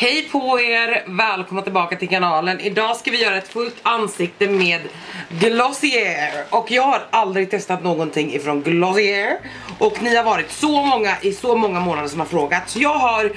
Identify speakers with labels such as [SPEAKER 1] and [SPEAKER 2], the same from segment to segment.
[SPEAKER 1] Hej på er! Välkomna tillbaka till kanalen. Idag ska vi göra ett fullt ansikte med Glossier. Och jag har aldrig testat någonting ifrån Glossier. Och ni har varit så många i så många månader som har frågat. Så jag har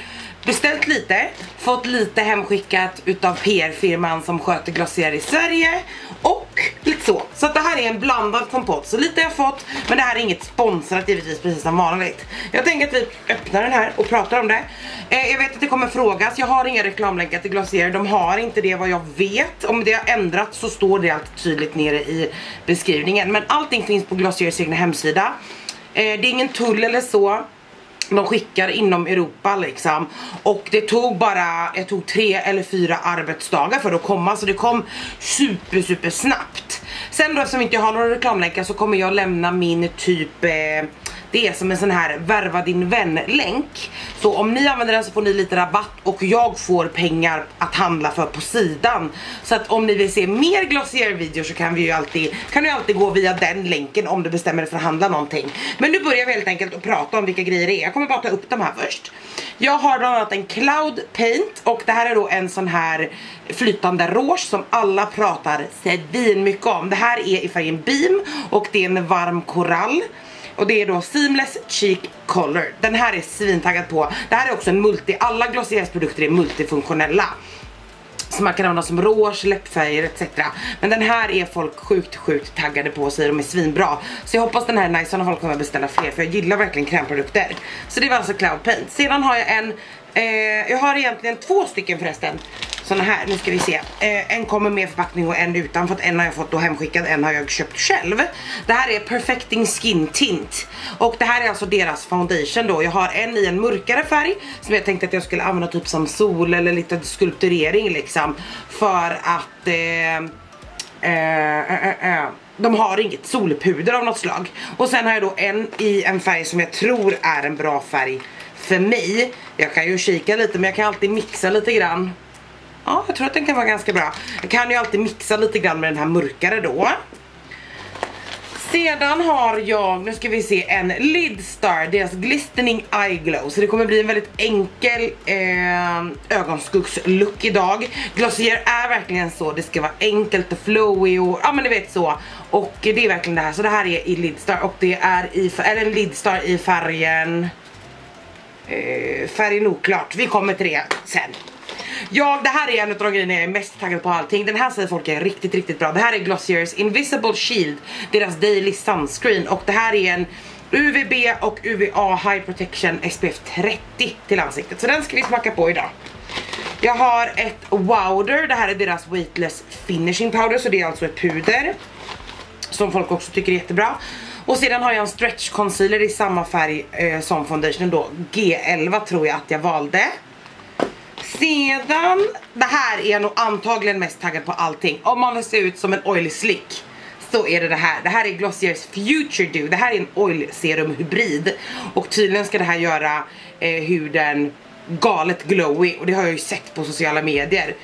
[SPEAKER 1] beställt lite, fått lite hemskickat utav PR-firman som sköter Glossier i Sverige och lite så. Så att det här är en blandad kompott, så lite har jag fått men det här är inget sponsrat givetvis precis som vanligt. Jag tänker att vi öppnar den här och pratar om det. Eh, jag vet att det kommer frågas, jag har inga reklamlänkar till Glossier, de har inte det vad jag vet. Om det har ändrats så står det alltid tydligt nere i beskrivningen. Men allting finns på Glossiers egna hemsida. Eh, det är ingen tull eller så de skickar inom Europa liksom och det tog bara, jag tog tre eller fyra arbetsdagar för att komma så det kom super super snabbt. Sen då eftersom inte jag har några reklamlänkar så kommer jag lämna min typ eh, det är som en sån här värva din vän-länk. Så om ni använder den så får ni lite rabatt och jag får pengar att handla för på sidan. Så att om ni vill se mer Glossier-videor så kan vi ju alltid, kan ni alltid gå via den länken om du bestämmer dig för att handla någonting. Men nu börjar vi helt enkelt att prata om vilka grejer det är. Jag kommer bara ta upp de här först. Jag har bland annat en Cloud Paint och det här är då en sån här flytande rouge som alla pratar svin mycket om. Det här är i färgen Beam och det är en varm korall. Och det är då Seamless Cheek Color. Den här är svintaggad på. Det här är också en multi, alla Glossiers produkter är multifunktionella. Så man kan använda som rouge, läppfärger etc. Men den här är folk sjukt sjukt taggade på och säger de är svinbra. Så jag hoppas den här är nice och folk kommer beställa fler för jag gillar verkligen krämprodukter. Så det var alltså Cloud Paint. Sedan har jag en, eh, jag har egentligen två stycken förresten såna här, nu ska vi se. Eh, en kommer med förpackning och en utan för att en har jag fått då hemskickad, en har jag köpt själv. Det här är Perfecting Skin Tint och det här är alltså deras foundation då. Jag har en i en mörkare färg som jag tänkte att jag skulle använda typ som sol eller lite skulpturering liksom för att eh, eh, eh, eh, eh de har inget solpuder av något slag. Och sen har jag då en i en färg som jag tror är en bra färg för mig. Jag kan ju kika lite men jag kan alltid mixa lite grann Ja, jag tror att den kan vara ganska bra. Jag kan ju alltid mixa lite grann med den här mörkare då. Sedan har jag, nu ska vi se, en Lidstar, deras Glistening Eye Glow. Så det kommer bli en väldigt enkel eh, ögonskuggslook idag. Glossier är verkligen så, det ska vara enkelt och flowy och ja men ni vet så. Och det är verkligen det här, så det här är i Lidstar och det är i, eller Lidstar i färgen, eh, färgen oklart, vi kommer till det sen. Ja, det här är en av de grejerna jag är mest taggad på allting. Den här säger folk är riktigt, riktigt bra. Det här är Glossiers Invisible Shield, deras Daily Sunscreen. Och det här är en UVB och UVA High Protection SPF 30 till ansiktet. Så den ska vi smaka på idag. Jag har ett Wowder, det här är deras Weightless Finishing Powder, så det är alltså ett puder. Som folk också tycker är jättebra. Och sedan har jag en stretch concealer i samma färg eh, som foundationen då. G11 tror jag att jag valde. Sedan, det här är jag nog antagligen mest taggad på allting. Om man vill se ut som en oily slick så är det det här. Det här är Glossiers Future Dew. Det här är en oil serum hybrid. Och tydligen ska det här göra eh, huden galet glowy. Och det har jag ju sett på sociala medier.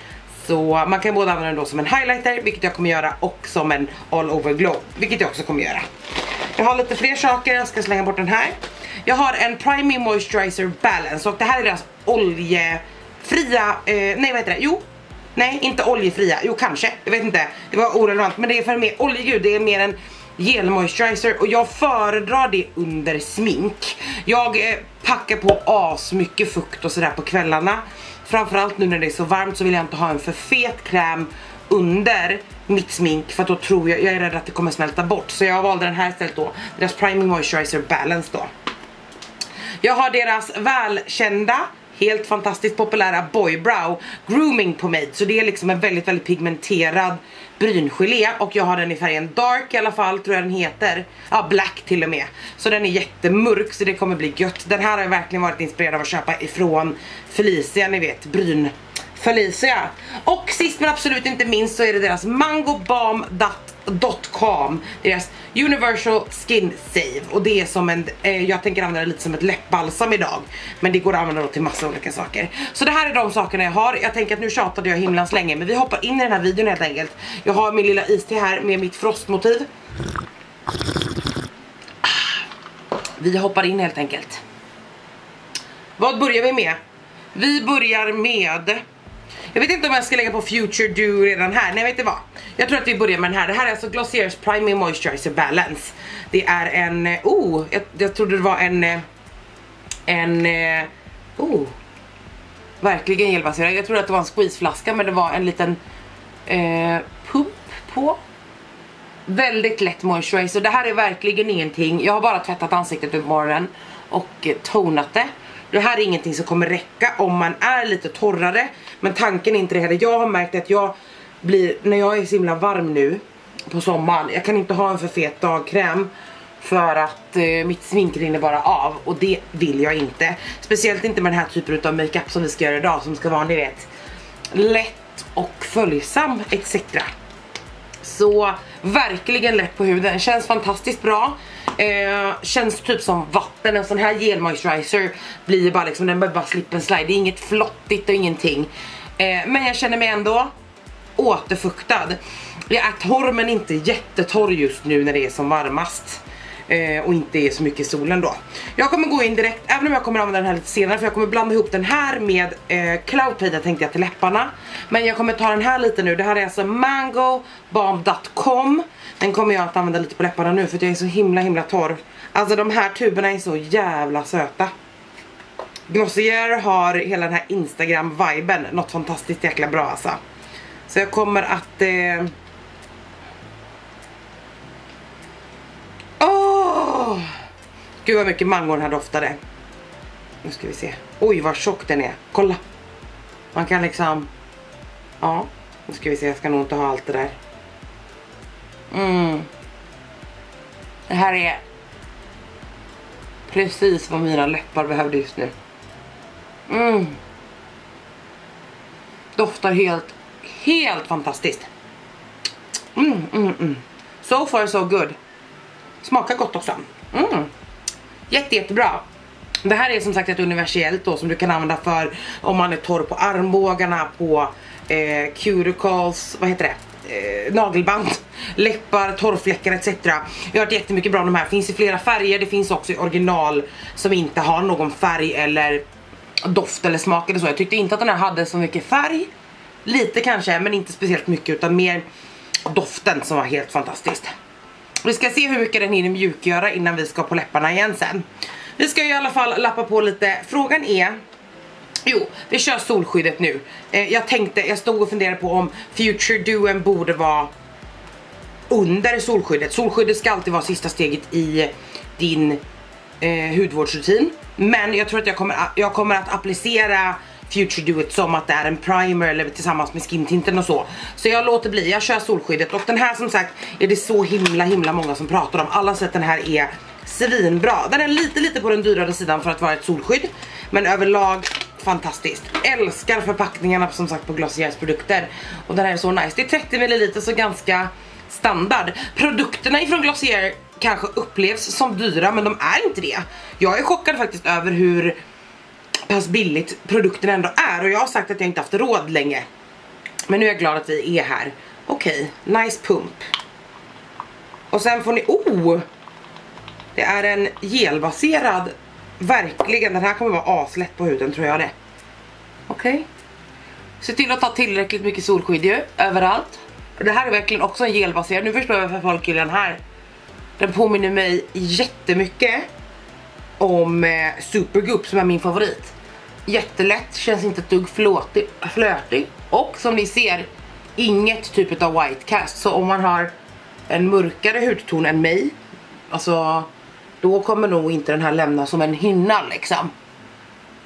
[SPEAKER 1] Så man kan både använda den då som en highlighter, vilket jag kommer göra, och som en all over glow, vilket jag också kommer göra. Jag har lite fler saker, jag ska slänga bort den här. Jag har en Priming Moisturizer Balance och det här är deras oljefria, eh, nej vad heter det, jo Nej, inte oljefria, jo kanske, jag vet inte. Det var orelevant, men det är för mer oljegud, det är mer en gel moisturizer och jag föredrar det under smink. Jag eh, packar på as mycket fukt och sådär på kvällarna. Framförallt nu när det är så varmt så vill jag inte ha en för fet kräm under mitt smink för då tror jag, jag är rädd att det kommer smälta bort. Så jag valde den här istället då, deras priming moisturizer balance då. Jag har deras välkända helt fantastiskt populära Boybrow Grooming Pomade. Så det är liksom en väldigt, väldigt pigmenterad bryngelé och jag har den i färgen dark i alla fall, tror jag den heter. Ja, black till och med. Så den är jättemörk så det kommer bli gött. Den här har jag verkligen varit inspirerad av att köpa ifrån Felicia, ni vet, bryn Felicia. Och sist men absolut inte minst så är det deras Mango Balm Dot.com Deras Universal Skin Save. Och det är som en, eh, jag tänker använda det lite som ett läppbalsam idag. Men det går att använda till massa olika saker. Så det här är de sakerna jag har. Jag tänker att nu tjatade jag himlans länge Men vi hoppar in i den här videon helt enkelt. Jag har min lilla iste här med mitt frostmotiv. Ah, vi hoppar in helt enkelt. Vad börjar vi med? Vi börjar med jag vet inte om jag ska lägga på Future Dew redan här, nej vet du vad? Jag tror att vi börjar med den här, det här är alltså Glossier's Priming Moisturizer Balance. Det är en, eh, oh, jag, jag trodde det var en, eh, en, eh, oh. Verkligen gelbaserad, jag trodde att det var en squeezeflaska men det var en liten eh, pump på. Väldigt lätt moisturizer, det här är verkligen ingenting, jag har bara tvättat ansiktet på morgonen och tonat det det här är ingenting som kommer räcka om man är lite torrare Men tanken är inte det heller, jag har märkt att jag blir, när jag är så himla varm nu på sommaren, jag kan inte ha en för fet dagkräm för att eh, mitt smink rinner bara av och det vill jag inte. Speciellt inte med den här typen av makeup som vi ska göra idag som ska vara ni vet lätt och följsam etc. Så verkligen lätt på huden, känns fantastiskt bra. Eh, känns typ som vatten, en sån här gel moisturizer blir bara liksom, den bara slip and slide, det är inget flottigt och ingenting. Eh, men jag känner mig ändå återfuktad. Jag är torr men inte jättetorr just nu när det är som varmast. Eh, och inte är så mycket i solen då. Jag kommer gå in direkt, även om jag kommer använda den här lite senare för jag kommer blanda ihop den här med eh, Cloud tänkte jag till läpparna. Men jag kommer ta den här lite nu, det här är alltså mangobomb.com den kommer jag att använda lite på läpparna nu för att jag är så himla himla torr. Alltså de här tuberna är så jävla söta. Glossier har hela den här Instagram-viben, något fantastiskt jäkla bra alltså. Så jag kommer att... Eh... Oh! Gud vad mycket mango den här doftade. Nu ska vi se. Oj vad tjock den är. Kolla. Man kan liksom... Ja, nu ska vi se. Jag ska nog inte ha allt det där. Mm. Det här är precis vad mina läppar behövde just nu. Mm. Doftar helt, helt fantastiskt. Mm, mm, mm. So far so good. Smakar gott också. Mm. Jätte, jättebra. Det här är som sagt ett universellt då som du kan använda för om man är torr på armbågarna, på eh, cuticles, vad heter det? Eh, nagelband, läppar, torrfläckar etc. Jag har hört jättemycket bra om de här, finns i flera färger, det finns också i original som inte har någon färg eller doft eller smak eller så. Jag tyckte inte att den här hade så mycket färg. Lite kanske, men inte speciellt mycket utan mer doften som var helt fantastiskt. Vi ska se hur mycket den hinner mjukgöra innan vi ska på läpparna igen sen. Vi ska i alla fall lappa på lite. Frågan är Jo, vi kör solskyddet nu. Eh, jag tänkte, jag stod och funderade på om Future Duen borde vara under solskyddet. Solskyddet ska alltid vara sista steget i din eh, hudvårdsrutin. Men jag tror att jag kommer, jag kommer att applicera Future Duet som att det är en primer eller tillsammans med skintinten och så. Så jag låter bli, jag kör solskyddet och den här som sagt är det så himla himla många som pratar om. Alla sätt den här är svinbra. Den är lite lite på den dyrare sidan för att vara ett solskydd. Men överlag fantastiskt. Älskar förpackningarna som sagt på Glossiers produkter. Och den här är så nice. Det är 30 ml så ganska standard. Produkterna ifrån Glossier kanske upplevs som dyra men de är inte det. Jag är chockad faktiskt över hur pass billigt produkten ändå är och jag har sagt att jag inte haft råd länge. Men nu är jag glad att vi är här. Okej, okay, nice pump. Och sen får ni, oh! Det är en gelbaserad, verkligen, den här kommer vara aslätt på huden tror jag det. Okej. Okay. Se till att ta tillräckligt mycket solskydd ju, överallt. Det här är verkligen också en gelbaserad, nu förstår jag varför folk gillar den här. Den påminner mig jättemycket om eh, Supergoop som är min favorit. Jättelätt, känns inte ett dugg flåtig, flötig. Och som ni ser, inget typ av white cast. Så om man har en mörkare hudton än mig, alltså då kommer nog inte den här lämna som en hinna liksom.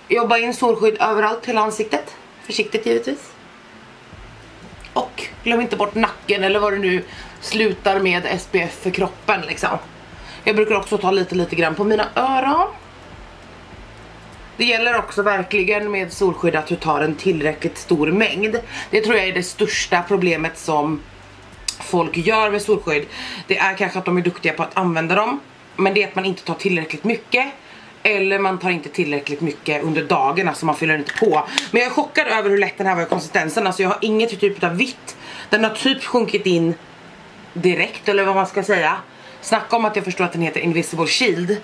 [SPEAKER 1] Jobba in solskydd överallt, hela ansiktet. Försiktigt givetvis. Och glöm inte bort nacken eller vad det nu slutar med SPF för kroppen liksom. Jag brukar också ta lite lite grann på mina öron. Det gäller också verkligen med solskydd att du tar en tillräckligt stor mängd. Det tror jag är det största problemet som folk gör med solskydd. Det är kanske att de är duktiga på att använda dem. Men det är att man inte tar tillräckligt mycket. Eller man tar inte tillräckligt mycket under dagen, alltså man fyller inte på. Men jag är chockad över hur lätt den här var i konsistensen. Alltså jag har inget typ av vitt. Den har typ sjunkit in direkt, eller vad man ska säga. Snacka om att jag förstår att den heter Invisible Shield.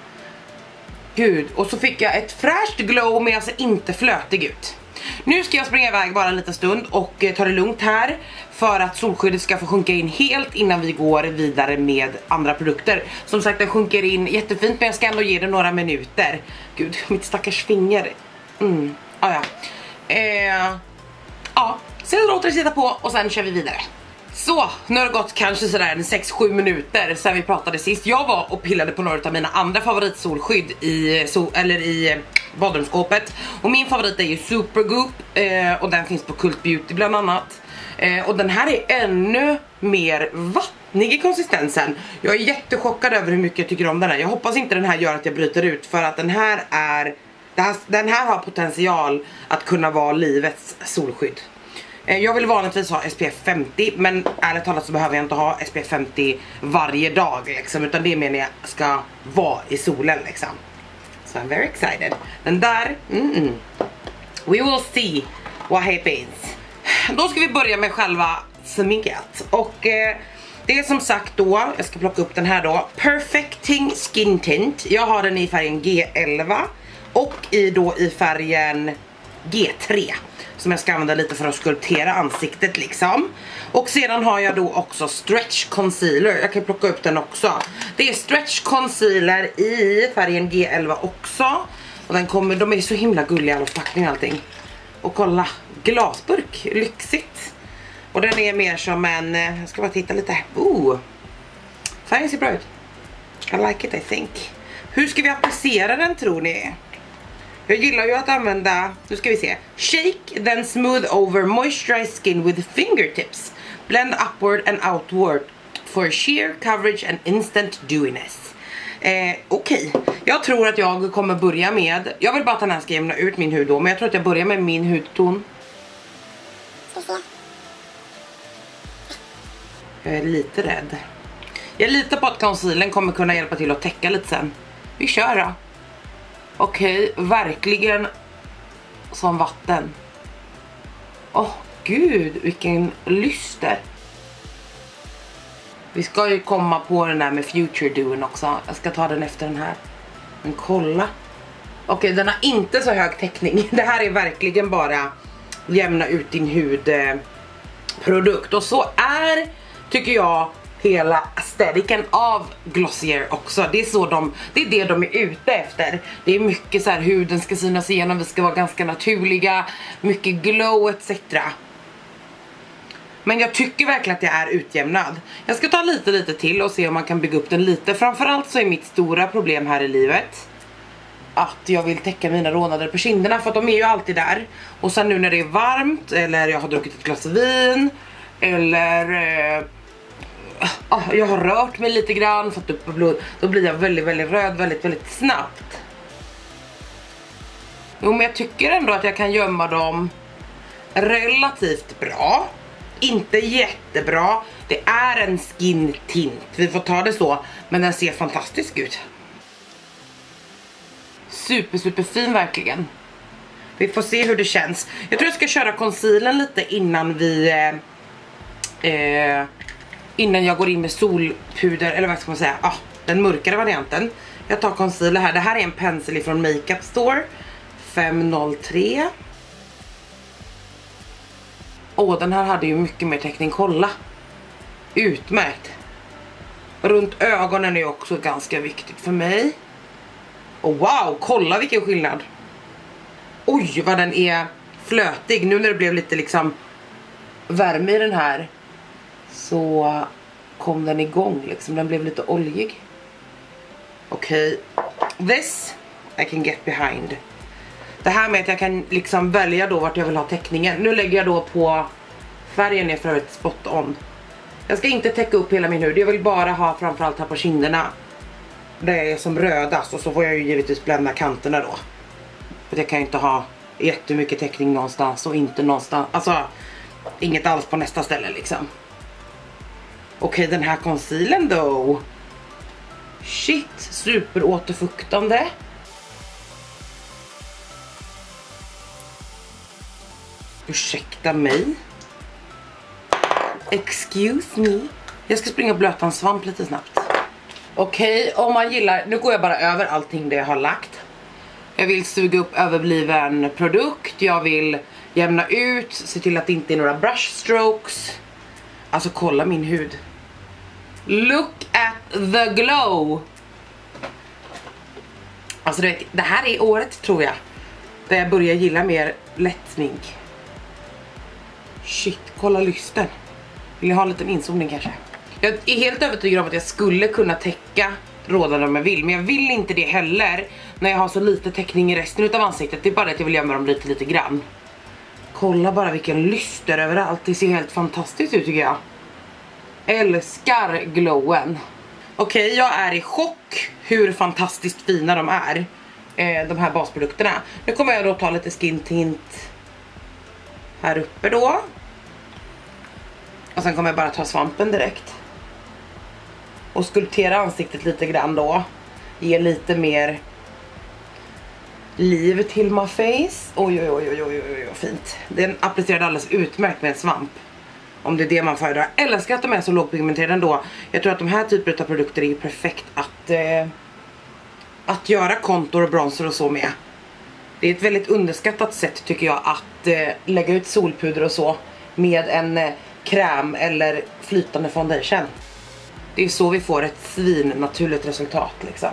[SPEAKER 1] gud. Och så fick jag ett fräscht glow men jag ser inte flötig ut. Nu ska jag springa iväg bara en liten stund och eh, ta det lugnt här för att solskyddet ska få sjunka in helt innan vi går vidare med andra produkter. Som sagt den sjunker in jättefint men jag ska ändå ge det några minuter. Gud, mitt stackars finger. Mm, ah, ja. Eh, ja, sen låter det sitta på och sen kör vi vidare. Så, nu har det gått kanske sådär en 6-7 minuter sedan vi pratade sist. Jag var och pillade på några av mina andra favoritsolskydd i, sol, eller i badrumsskåpet. Och min favorit är ju Supergoop eh, och den finns på Cult Beauty bland annat. Eh, och den här är ännu mer vattnig i konsistensen. Jag är jättechockad över hur mycket jag tycker om den här. Jag hoppas inte den här gör att jag bryter ut för att den här är... Här, den här har potential att kunna vara livets solskydd. Eh, jag vill vanligtvis ha SPF 50 men ärligt talat så behöver jag inte ha SPF 50 varje dag liksom utan det menar jag ska vara i solen liksom. So I'm very excited. Den där, mm -mm. we will see what happens. Då ska vi börja med själva sminket och eh, det är som sagt då, jag ska plocka upp den här då, Perfecting Skin Tint. Jag har den i färgen G11 och i då i färgen G3 som jag ska använda lite för att skulptera ansiktet liksom. Och sedan har jag då också stretch concealer, jag kan plocka upp den också. Det är stretch concealer i färgen G11 också. Och den kommer, de är så himla gulliga alla förpackningar och allting. Och kolla, glasburk, lyxigt. Och den är mer som en, eh, jag ska bara titta lite här. Oh, färgen ser bra ut. I like it I think. Hur ska vi applicera den tror ni? Jag gillar ju att använda, nu ska vi se. Shake then smooth over moisturize skin with fingertips. Blend upward and outward for sheer coverage and instant dewiness. Eh, Okej, okay. jag tror att jag kommer börja med, jag vill bara att den här ska jämna ut min hud då, men jag tror att jag börjar med min hudton. Jag är lite rädd. Jag litar på att concealern kommer kunna hjälpa till att täcka lite sen. Vi kör då. Okej, okay, verkligen som vatten. Åh oh, gud, vilken lyster. Vi ska ju komma på den där med Future Duen också. Jag ska ta den efter den här. Men kolla. Okej, okay, den har inte så hög täckning. Det här är verkligen bara jämna ut din hud produkt. Och så är, tycker jag, hela aesthetiken av Glossier också. Det är, så de, det är det de är ute efter. Det är mycket så här huden ska synas igenom, vi ska vara ganska naturliga, mycket glow etc. Men jag tycker verkligen att jag är utjämnad. Jag ska ta lite lite till och se om man kan bygga upp den lite. Framförallt så är mitt stora problem här i livet att jag vill täcka mina rånader på kinderna för att de är ju alltid där. Och sen nu när det är varmt eller jag har druckit ett glas vin eller eh, oh, jag har rört mig lite grann, fått upp blod, då blir jag väldigt, väldigt röd väldigt, väldigt snabbt. Jo, men jag tycker ändå att jag kan gömma dem relativt bra. Inte jättebra. Det är en skin tint, vi får ta det så. Men den ser fantastisk ut. Super, super fin verkligen. Vi får se hur det känns. Jag tror jag ska köra concealern lite innan vi eh, eh, innan jag går in med solpuder, eller vad ska man säga, ah, den mörkare varianten. Jag tar concealer här, det här är en pensel ifrån Makeup Store, 503. Åh, oh, den här hade ju mycket mer täckning, kolla. Utmärkt. Runt ögonen är också ganska viktigt för mig. Och wow, kolla vilken skillnad. Oj, vad den är flötig. Nu när det blev lite liksom värme i den här så kom den igång liksom. Den blev lite oljig. Okej. Okay. This I can get behind. Det här med att jag kan liksom välja då vart jag vill ha täckningen. Nu lägger jag då på färgen är för övrigt spot on. Jag ska inte täcka upp hela min hud. Jag vill bara ha framförallt här på kinderna. Det är som rödast och så får jag ju givetvis blända kanterna då. För jag kan ju inte ha jättemycket täckning någonstans och inte någonstans. Alltså inget alls på nästa ställe liksom. Okej, okay, den här concealern då. Shit, superåterfuktande. Ursäkta mig. Excuse me. Jag ska springa och blöta en svamp lite snabbt. Okej, okay, om man gillar, nu går jag bara över allting det jag har lagt. Jag vill suga upp överbliven produkt, jag vill jämna ut, se till att det inte är några brush strokes. Alltså kolla min hud. Look at the glow! Alltså du vet, det här är året tror jag. Där jag börjar gilla mer lätt smink. Shit, kolla lysten. Vill ni ha en liten inzoomning kanske? Jag är helt övertygad om att jag skulle kunna täcka rådan om jag vill. Men jag vill inte det heller när jag har så lite täckning i resten av ansiktet. Det är bara att jag vill gömma dem lite, lite grann. Kolla bara vilken lyster överallt. Det ser helt fantastiskt ut tycker jag. Älskar glowen. Okej, okay, jag är i chock hur fantastiskt fina de är. Eh, de här basprodukterna. Nu kommer jag då ta lite skin tint här uppe då. Och sen kommer jag bara ta svampen direkt. Och skulptera ansiktet lite grann då. Ge lite mer liv till my face. Oj oj oj oj oj oj oj fint. Den applicerade alldeles utmärkt med en svamp. Om det är det man föredrar. Älskar att de är så lågpigmenterade ändå. Jag tror att de här typer av produkter är perfekt att eh, att göra kontor och bronzer och så med. Det är ett väldigt underskattat sätt tycker jag att eh, lägga ut solpuder och så med en eh, kräm eller flytande foundation. Det är så vi får ett svin naturligt resultat liksom.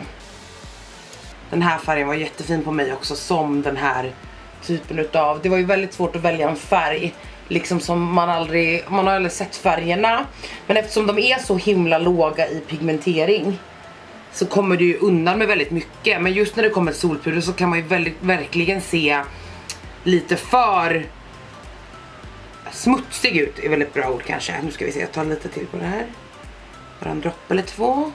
[SPEAKER 1] Den här färgen var jättefin på mig också som den här typen utav, det var ju väldigt svårt att välja en färg liksom som man aldrig, man har aldrig sett färgerna men eftersom de är så himla låga i pigmentering så kommer du ju undan med väldigt mycket men just när det kommer solpuder så kan man ju väldigt, verkligen se lite för smutsig ut är väl ett bra ord kanske. Nu ska vi se, jag tar lite till på det här. Bara en droppe eller två.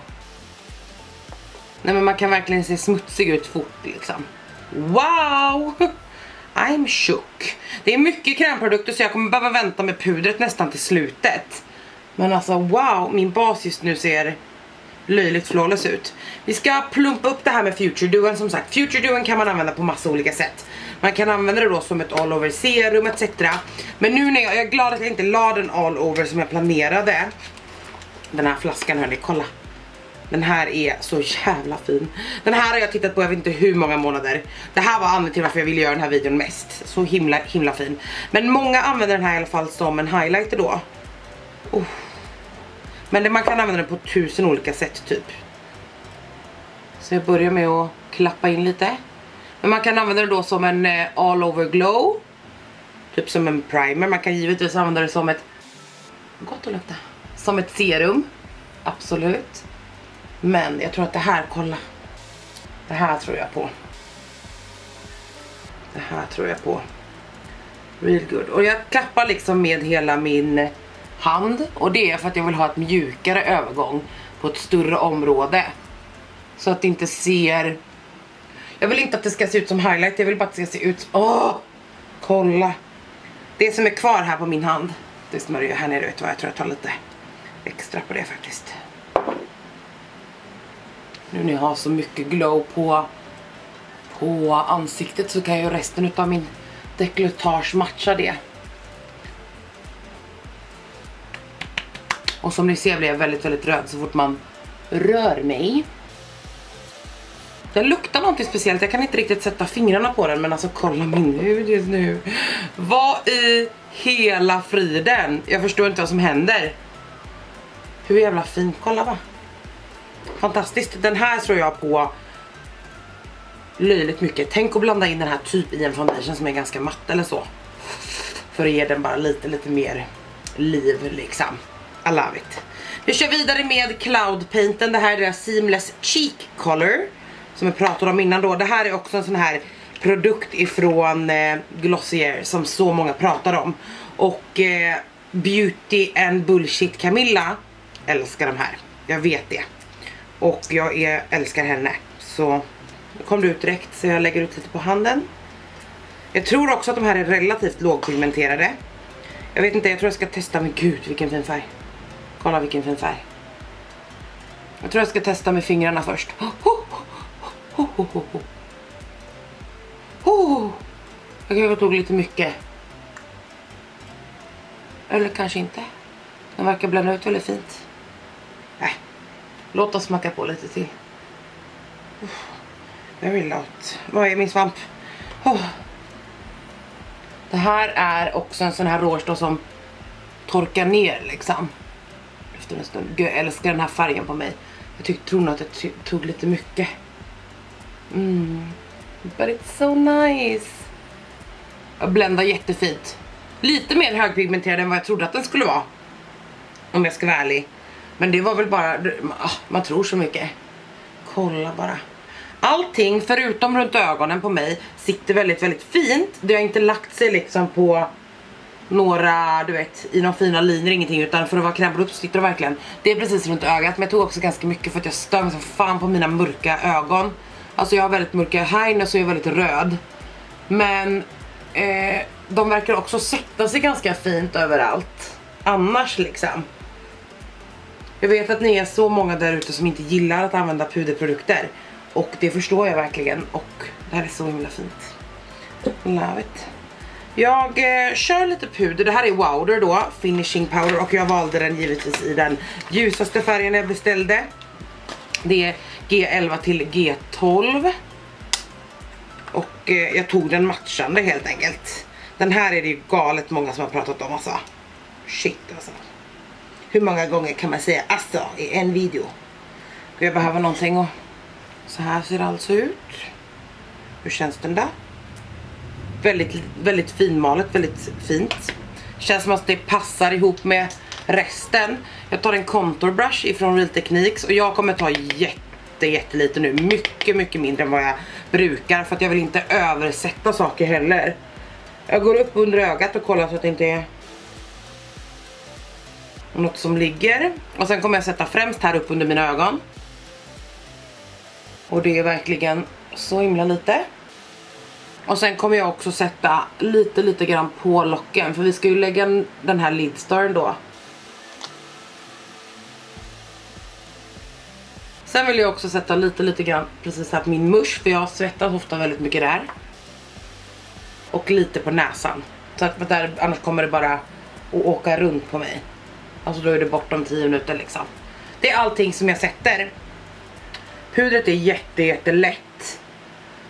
[SPEAKER 1] Nej men man kan verkligen se smutsig ut fort liksom. Wow! I'm shook. Det är mycket krämprodukter så jag kommer behöva vänta med pudret nästan till slutet. Men alltså wow, min bas just nu ser löjligt flawless ut. Vi ska plumpa upp det här med Future Duon som sagt. Future Duon kan man använda på massa olika sätt. Man kan använda det då som ett all over serum etc. Men nu när jag, jag är glad att jag inte la den all over som jag planerade. Den här flaskan hörni, kolla. Den här är så jävla fin. Den här har jag tittat på jag vet inte hur många månader. Det här var anledningen till varför jag ville göra den här videon mest. Så himla himla fin. Men många använder den här i alla fall som en highlighter då. Oh. Men det, man kan använda den på tusen olika sätt typ. Så jag börjar med att klappa in lite. Men man kan använda den då som en eh, all over glow. Typ som en primer. Man kan givetvis använda det som ett... Gott att lukta. Som ett serum. Absolut. Men jag tror att det här, kolla. Det här tror jag på. Det här tror jag på. Real good. Och jag klappar liksom med hela min hand. Och det är för att jag vill ha ett mjukare övergång på ett större område. Så att det inte ser... Jag vill inte att det ska se ut som highlight, jag vill bara att det ska se ut... som... Åh! Kolla! Det som är kvar här på min hand, det smörjer jag här nere, vet du vad? Jag tror jag tar lite extra på det faktiskt. Nu när jag har så mycket glow på, på ansiktet så kan ju resten av min dekolletage matcha det. Och som ni ser blir jag väldigt, väldigt röd så fort man rör mig. Den luktar någonting speciellt, jag kan inte riktigt sätta fingrarna på den men alltså kolla min hud just nu. Vad i hela friden? Jag förstår inte vad som händer. Hur jävla fin, kolla va. Fantastiskt, den här tror jag på löjligt mycket. Tänk att blanda in den här typ i en foundation som är ganska matt eller så. För att ge den bara lite, lite mer liv liksom. I love it. Vi kör vidare med Cloud Painten. Det här är deras Seamless Cheek Color. Som jag pratade om innan då. Det här är också en sån här produkt ifrån eh, Glossier som så många pratar om. Och eh, Beauty and Bullshit Camilla älskar de här. Jag vet det. Och jag är, älskar henne. Så nu kom det ut direkt så jag lägger ut lite på handen. Jag tror också att de här är relativt lågpigmenterade. Jag vet inte, jag tror jag ska testa, men gud vilken fin färg. Kolla vilken fin färg. Jag tror jag ska testa med fingrarna först. Jag kanske tog lite mycket. Eller kanske inte. Den verkar blända ut väldigt fint. Låt oss smaka på lite till. Very lot. Vad är min svamp? Oh. Det här är också en sån här rouge då som torkar ner liksom. Efter en stund. Gud, jag älskar den här färgen på mig. Jag tyckte tror nog att jag tog lite mycket. Mm. But it's so nice. Jag bländar jättefint. Lite mer högpigmenterad än vad jag trodde att den skulle vara. Om jag ska vara ärlig. Men det var väl bara, ah, man tror så mycket. Kolla bara. Allting förutom runt ögonen på mig sitter väldigt väldigt fint. Det har inte lagt sig liksom på några, du vet, i några fina linjer ingenting utan för att vara krämprodukt så sitter det verkligen. Det är precis runt ögat men jag tog också ganska mycket för att jag stör mig så fan på mina mörka ögon. Alltså jag har väldigt mörka här inne så är jag väldigt röd. Men eh, de verkar också sätta sig ganska fint överallt. Annars liksom. Jag vet att ni är så många där ute som inte gillar att använda puderprodukter. Och det förstår jag verkligen. Och det här är så himla fint. Love it. Jag eh, kör lite puder. Det här är Wowder då. Finishing powder. Och jag valde den givetvis i den ljusaste färgen jag beställde. Det är G11 till G12. Och eh, jag tog den matchande helt enkelt. Den här är det ju galet många som har pratat om alltså. Shit alltså. Hur många gånger kan man säga alltså i en video? Jag behöver någonting och så här ser det alltså ut. Hur känns den där? Väldigt, väldigt finmalet, väldigt fint. Känns som att det passar ihop med resten. Jag tar en contour brush ifrån Real Techniques och jag kommer ta jätte, jättelite nu. Mycket, mycket mindre än vad jag brukar för att jag vill inte översätta saker heller. Jag går upp under ögat och kollar så att det inte är något som ligger. Och sen kommer jag sätta främst här upp under mina ögon. Och det är verkligen så himla lite. Och sen kommer jag också sätta lite lite grann på locken. För vi ska ju lägga den här lidstörn då. Sen vill jag också sätta lite lite grann precis här på min musch. För jag svettas ofta väldigt mycket där. Och lite på näsan. Så att där, annars kommer det bara att åka runt på mig. Alltså då är det bortom 10 minuter liksom. Det är allting som jag sätter. Pudret är jätte jätte lätt.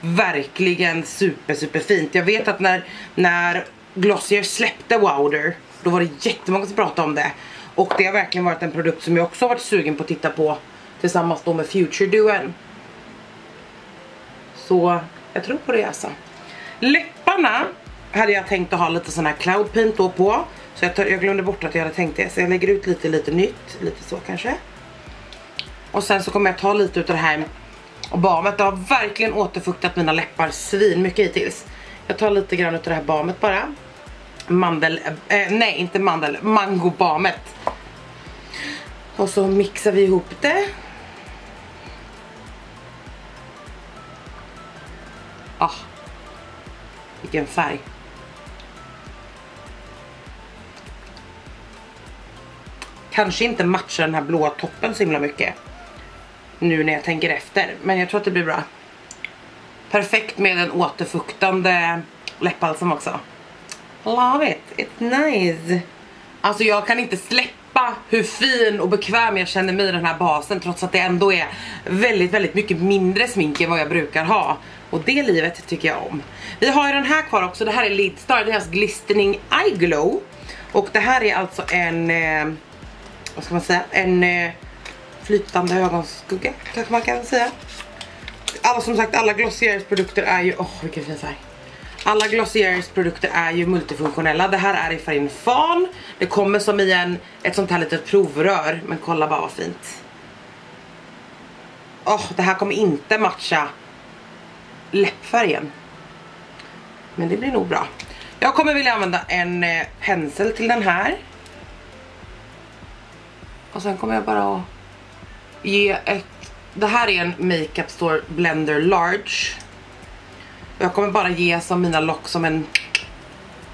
[SPEAKER 1] Verkligen super super fint. Jag vet att när, när Glossier släppte Wowder då var det jättemånga som pratade om det. Och det har verkligen varit en produkt som jag också har varit sugen på att titta på tillsammans då med Future Duen. Så jag tror på det alltså. Läpparna hade jag tänkt att ha lite sån här cloud paint då på. Så jag, tar, jag glömde bort att jag hade tänkt det. Så jag lägger ut lite, lite nytt. Lite så kanske. Och sen så kommer jag ta lite utav det här balmet. Det har verkligen återfuktat mina läppar svin mycket hittills. Jag tar lite grann utav det här balmet bara. Mandel, äh, nej inte mandel, mangobalmet. Och så mixar vi ihop det. Ah, vilken färg. Kanske inte matchar den här blåa toppen så himla mycket. Nu när jag tänker efter. Men jag tror att det blir bra. Perfekt med en återfuktande läppbalsam också. Love it, it's nice. Alltså jag kan inte släppa hur fin och bekväm jag känner mig i den här basen trots att det ändå är väldigt, väldigt mycket mindre smink än vad jag brukar ha. Och det livet tycker jag om. Vi har ju den här kvar också, det här är Lidstar, det är alltså Glistening Eye Glow. Och det här är alltså en... Eh, vad ska man säga, en eh, flytande ögonskugga kanske man kan säga. Alla som sagt, alla Glossieres produkter är ju, åh oh, vilken fin färg. Alla Glossieres produkter är ju multifunktionella. Det här är i färgen fan. Det kommer som i en, ett sånt här litet provrör. Men kolla bara vad fint. Åh, oh, det här kommer inte matcha läppfärgen. Men det blir nog bra. Jag kommer vilja använda en eh, pensel till den här. Och sen kommer jag bara att ge ett... Det här är en Makeup Store Blender Large. Jag kommer bara ge som mina lock som en...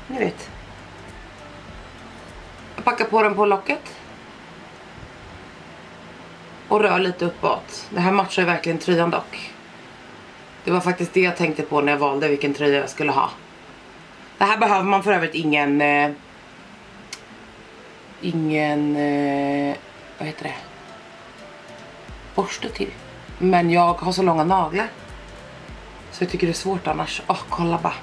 [SPEAKER 1] Ni vet. Jag packar på den på locket. Och rör lite uppåt. Det här matchar ju verkligen tröjan dock. Det var faktiskt det jag tänkte på när jag valde vilken tröja jag skulle ha. Det här behöver man för övrigt ingen... Eh, ingen... Eh, vad heter det? Borste till. Men jag har så långa naglar. Så jag tycker det är svårt annars. Åh, kolla bara.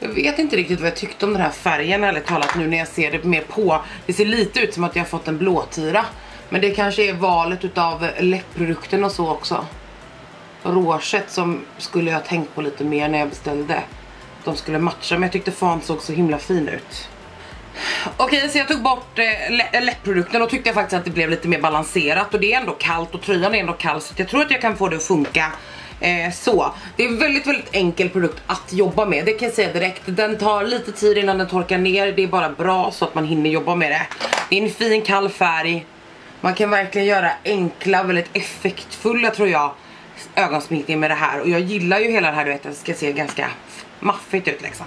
[SPEAKER 1] Jag vet inte riktigt vad jag tyckte om den här färgen ärligt talat nu när jag ser det mer på. Det ser lite ut som att jag har fått en blåtira. Men det kanske är valet utav läppprodukten och så också. Rouget som skulle jag ha tänkt på lite mer när jag beställde. De skulle matcha men jag tyckte fan såg så himla fin ut. Okej så jag tog bort eh, läppprodukten eh, och tyckte jag faktiskt att det blev lite mer balanserat och det är ändå kallt och tröjan är ändå kall så jag tror att jag kan få det att funka Eh, så, det är en väldigt väldigt enkel produkt att jobba med, det kan jag säga direkt. Den tar lite tid innan den torkar ner, det är bara bra så att man hinner jobba med det. Det är en fin kall färg, man kan verkligen göra enkla, väldigt effektfulla tror jag ögonsminkning med det här och jag gillar ju hela det här du vet, det ska se ganska maffigt ut liksom.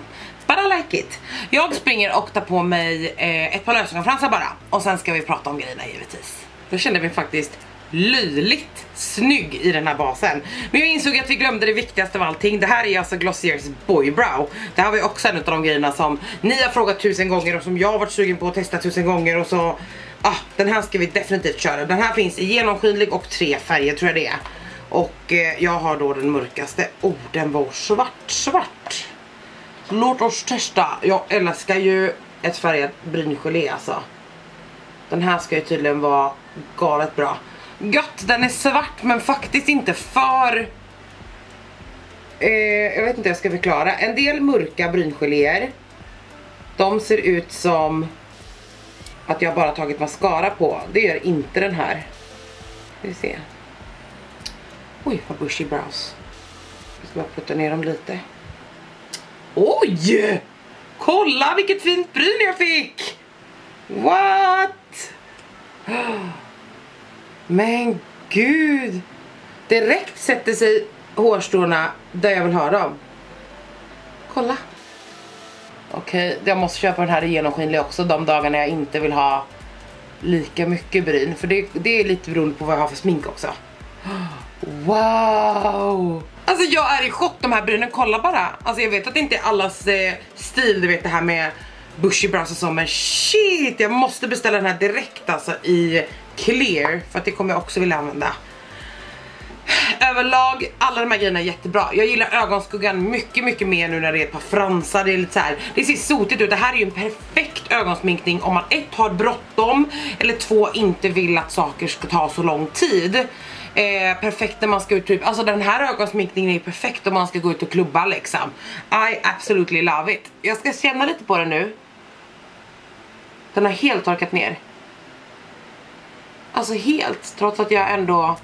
[SPEAKER 1] But I like it. Jag springer och tar på mig eh, ett par lösögonfransar bara och sen ska vi prata om grejerna givetvis. Då kände vi faktiskt löjligt snygg i den här basen. Men jag insåg att vi glömde det viktigaste av allting. Det här är alltså Glossier's Boy Brow. Det här var ju också en av de grejerna som ni har frågat tusen gånger och som jag har varit sugen på att testa tusen gånger och så ah, den här ska vi definitivt köra. Den här finns i genomskinlig och tre färger tror jag det är. Och eh, jag har då den mörkaste. Oh, den var svart, svart. Låt oss testa. Jag älskar ju ett färgat bryngelé alltså. Den här ska ju tydligen vara galet bra. Gött, den är svart men faktiskt inte för eh, jag vet inte hur jag ska förklara, en del mörka bryngeléer de ser ut som att jag bara tagit mascara på, det gör inte den här. Ska vi se. Oj vad bushy brows. Jag ska bara putta ner dem lite oj kolla vilket fint bryn jag fick what men gud! Direkt sätter sig hårstråna där jag vill ha dem. Kolla. Okej, okay, jag måste köpa den här genomskinliga också de dagarna jag inte vill ha lika mycket bryn. För det, det är lite beroende på vad jag har för smink också. Wow! Alltså jag är i chock, de här brynen, kolla bara. Alltså jag vet att det inte är allas eh, stil, du vet det här med bushy brows och så, men shit, jag måste beställa den här direkt alltså i clear för att det kommer jag också vilja använda. Överlag, alla de här grejerna är jättebra. Jag gillar ögonskuggan mycket, mycket mer nu när det är ett par fransar. Det är lite så här, det ser sotigt ut. Det här är ju en perfekt ögonsminkning om man ett har bråttom eller två inte vill att saker ska ta så lång tid. Eh, perfekt när man ska ut typ, alltså den här ögonsminkningen är perfekt om man ska gå ut och klubba liksom. I absolutely love it. Jag ska känna lite på den nu. Den har helt torkat ner. Alltså helt, trots att jag ändå...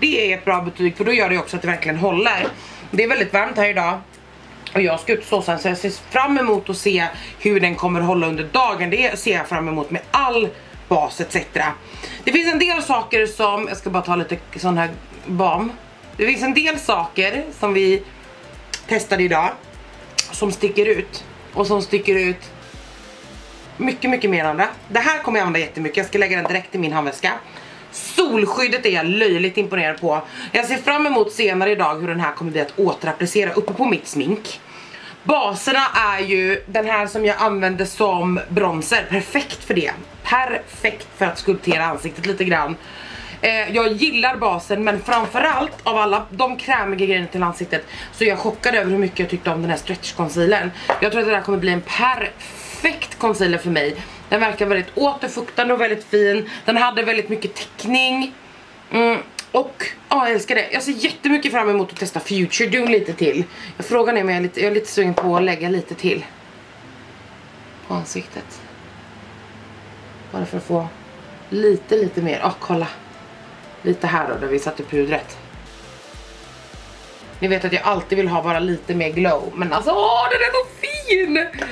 [SPEAKER 1] Det är ett bra betyg för då gör det också att det verkligen håller. Det är väldigt varmt här idag. Och jag ska ut så sen så jag ser fram emot att se hur den kommer hålla under dagen. Det ser jag fram emot med all bas etc. Det finns en del saker som, jag ska bara ta lite sån här bam. Det finns en del saker som vi testade idag som sticker ut och som sticker ut mycket, mycket mer än andra. Det här kommer jag använda jättemycket. Jag ska lägga den direkt i min handväska. Solskyddet är jag löjligt imponerad på. Jag ser fram emot senare idag hur den här kommer bli att återapplicera uppe på mitt smink. Baserna är ju den här som jag använde som bronzer. Perfekt för det. Perfekt för att skulptera ansiktet lite grann. Eh, jag gillar basen men framförallt av alla de krämiga grejerna till ansiktet så är jag chockad över hur mycket jag tyckte om den här stretch concealern. Jag tror att det där kommer bli en perfekt perfekt concealer för mig. Den verkar väldigt återfuktande och väldigt fin. Den hade väldigt mycket täckning. Mm. Och ja, jag älskar det. Jag ser jättemycket fram emot att testa Future Doom lite till. Jag frågar är om jag är lite, jag är lite sugen på att lägga lite till. På ansiktet. Bara för att få lite, lite mer. Ja, kolla. Lite här då, där vi satte pudret. Ni vet att jag alltid vill ha bara lite mer glow. Men alltså, åh, den är så fin!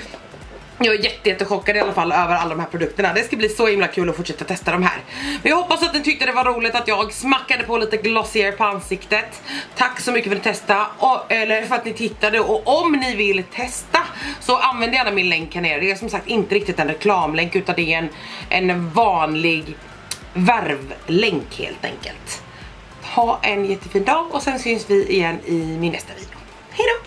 [SPEAKER 1] Jag är jätte, jätte chockad i alla fall över alla de här produkterna. Det ska bli så himla kul att fortsätta testa de här. Men jag hoppas att ni tyckte det var roligt att jag smackade på lite glossier på ansiktet. Tack så mycket för att ni testade, och, eller för att ni tittade. Och om ni vill testa så använd gärna min länk här nere. Det är som sagt inte riktigt en reklamlänk utan det är en, en vanlig värvlänk helt enkelt. Ha en jättefin dag och sen syns vi igen i min nästa video. Hejdå!